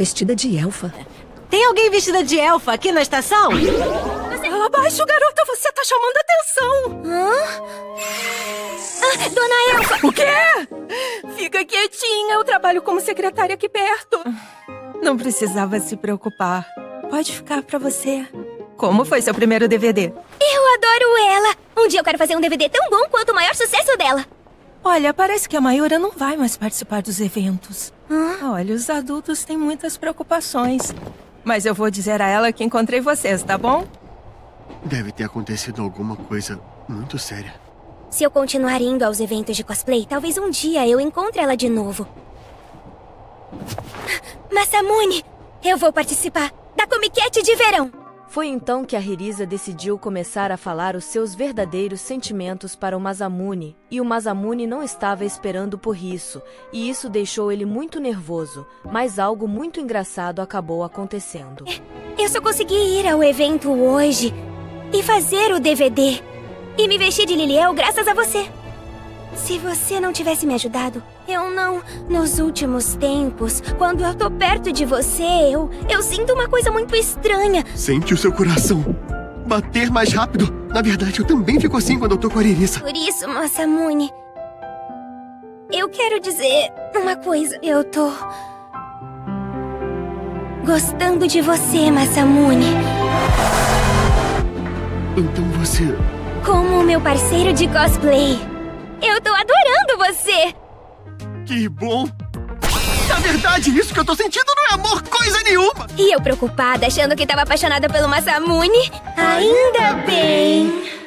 vestida de elfa. Tem alguém vestida de elfa aqui na estação? Fala baixo, garota, você tá chamando atenção. Hã? Ah, dona Elfa! O quê? Fica quietinha, eu trabalho como secretária aqui perto. Não precisava se preocupar. Pode ficar pra você. Como foi seu primeiro DVD? Eu adoro ela! Um dia eu quero fazer um DVD tão bom quanto o maior sucesso dela. Olha, parece que a Mayura não vai mais participar dos eventos. Hã? Olha, os adultos têm muitas preocupações. Mas eu vou dizer a ela que encontrei vocês, tá bom? Deve ter acontecido alguma coisa muito séria. Se eu continuar indo aos eventos de cosplay, talvez um dia eu encontre ela de novo. Masamune, eu vou participar da Comiquete de Verão. Foi então que a Ririza decidiu começar a falar os seus verdadeiros sentimentos para o Masamune, e o Masamune não estava esperando por isso, e isso deixou ele muito nervoso, mas algo muito engraçado acabou acontecendo. Eu só consegui ir ao evento hoje e fazer o DVD. E me vestir de Liliel graças a você. Se você não tivesse me ajudado, eu não. Nos últimos tempos, quando eu tô perto de você, eu. Eu sinto uma coisa muito estranha. Sente o seu coração bater mais rápido. Na verdade, eu também fico assim quando eu tô com a Aririça. Por isso, Masamune. Eu quero dizer uma coisa. Eu tô. Gostando de você, Masamune. Então você. Como o meu parceiro de cosplay. Eu tô adorando você! Que bom! Na verdade, isso que eu tô sentindo não é amor coisa nenhuma! E eu preocupada, achando que tava apaixonada pelo Masamune? Ainda bem!